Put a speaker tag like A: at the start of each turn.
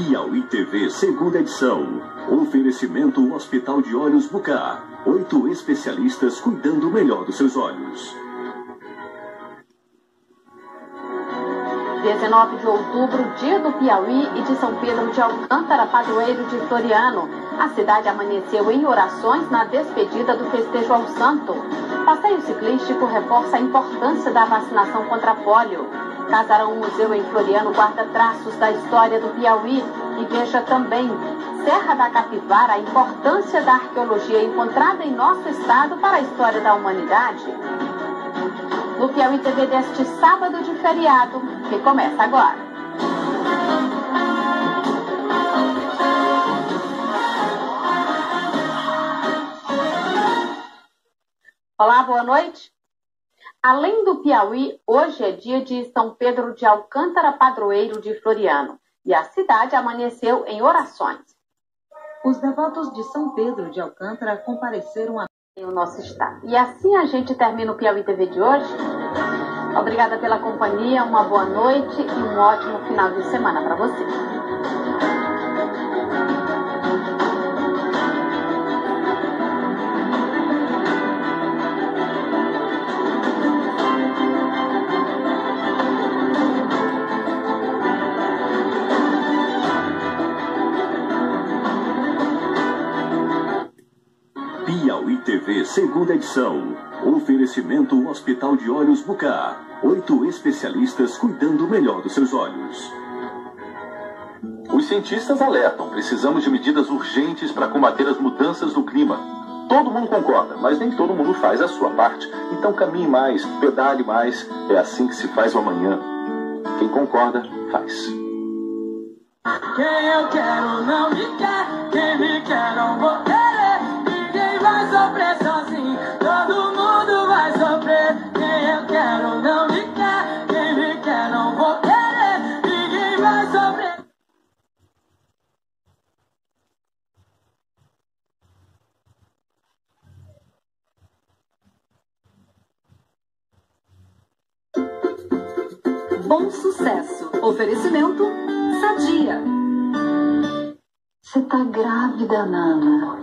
A: Piauí TV, segunda edição. Oferecimento Hospital de Olhos Bucar. Oito especialistas cuidando melhor dos seus olhos.
B: 19 de outubro, dia do Piauí e de São Pedro de Alcântara, padroeiro de Floriano. A cidade amanheceu em orações na despedida do festejo ao santo. Passeio ciclístico reforça a importância da vacinação contra pólio. Casarão Museu em Floriano guarda traços da história do Piauí e veja também Serra da Capivara, a importância da arqueologia encontrada em nosso estado para a história da humanidade. No Piauí TV deste sábado de feriado, que começa agora. Olá, boa noite. Além do Piauí, hoje é dia de São Pedro de Alcântara, padroeiro de Floriano, e a cidade amanheceu em orações.
C: Os devotos de São Pedro de Alcântara compareceram a
B: o nosso estado. E assim a gente termina o Piauí TV de hoje. Obrigada pela companhia, uma boa noite e um ótimo final de semana para você.
A: Piauí TV, segunda edição. Oferecimento Hospital de Olhos Bucar. Oito especialistas cuidando melhor dos seus olhos.
D: Os cientistas alertam: precisamos de medidas urgentes para combater as mudanças do clima. Todo mundo concorda, mas nem todo mundo faz a sua parte. Então caminhe mais, pedale mais. É assim que se faz o amanhã. Quem concorda, faz.
E: Quem eu quero não me quer, quem
C: Bom Sucesso. Oferecimento Sadia.
F: Você tá grávida, Nana.